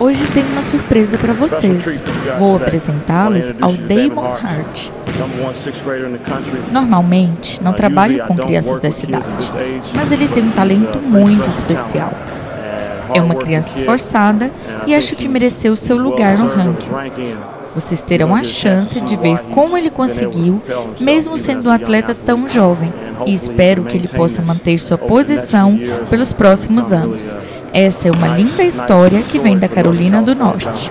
Hoje tem uma surpresa para vocês. Vou apresentá-los ao Damon Hart. Normalmente, não trabalho com crianças dessa idade, mas ele tem um talento muito especial. É uma criança esforçada e acho que mereceu seu lugar no ranking. Vocês terão a chance de ver como ele conseguiu, mesmo sendo um atleta tão jovem, e espero que ele possa manter sua posição pelos próximos anos. Essa é uma linda história que vem da Carolina do Norte.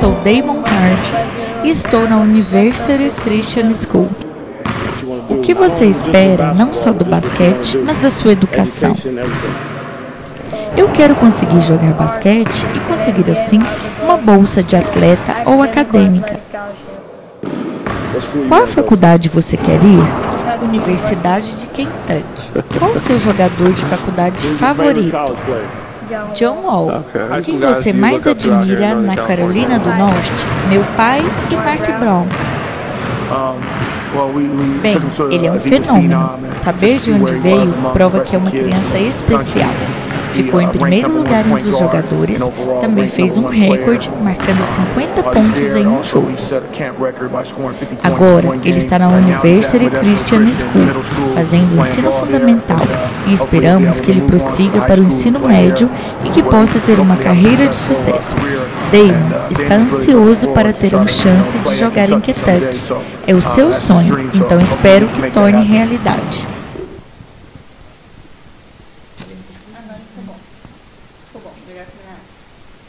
Sou Damon Hart e estou na University Christian School. O que você espera não só do basquete, mas da sua educação? Eu quero conseguir jogar basquete e conseguir assim uma bolsa de atleta ou acadêmica. Qual faculdade você quer ir? Universidade de Kentucky. Qual o seu jogador de faculdade favorito? John Wall. Quem você mais admira na Carolina do Norte? Meu pai e Mark Brown. Bem, ele é um fenômeno. Saber de onde veio prova que é uma criança especial. Ficou em primeiro lugar entre os jogadores, também fez um recorde, marcando 50 pontos em um jogo. Agora, ele está na University Christian School, fazendo ensino fundamental, e esperamos que ele prossiga para o ensino médio e que possa ter uma carreira de sucesso. Damon está ansioso para ter uma chance de jogar em Kentucky. É o seu sonho, então espero que torne realidade.